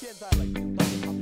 现在了，已经到了他。